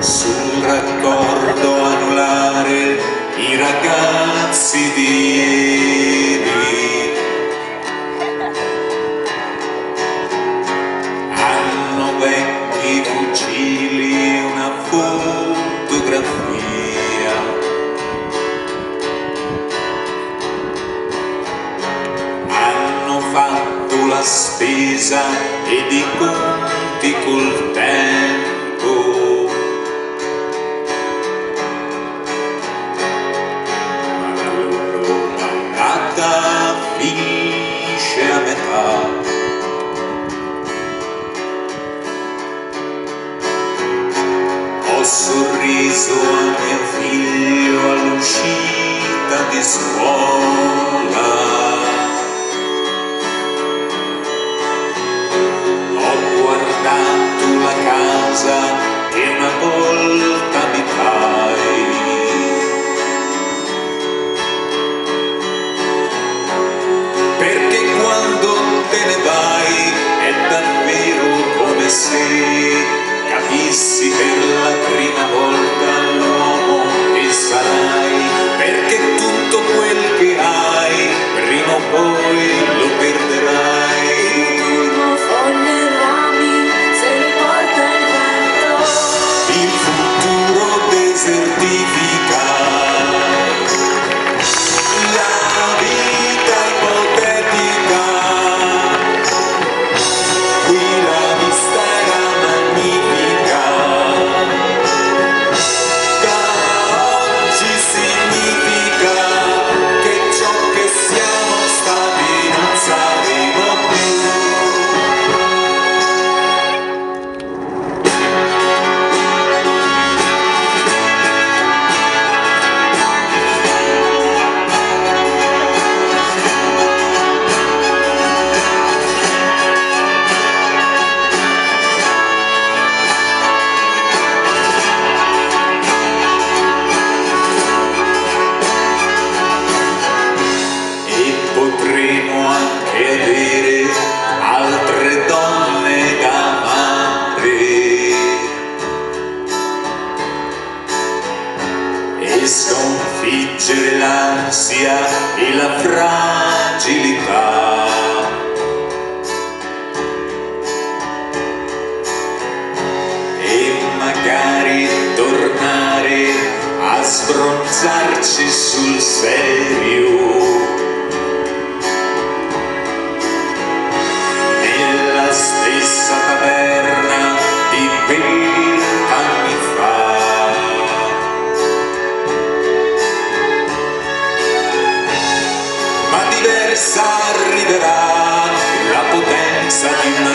Sul raccordo anulare i ragazzi di spesa ed i conti col tempo. Ma la loro mandata finisce a metà. Ho sorriso a mio figlio all'uscita di scuola. l'ansia e la fragilità. E magari tornare a sbronzarci sul essa la potenza di una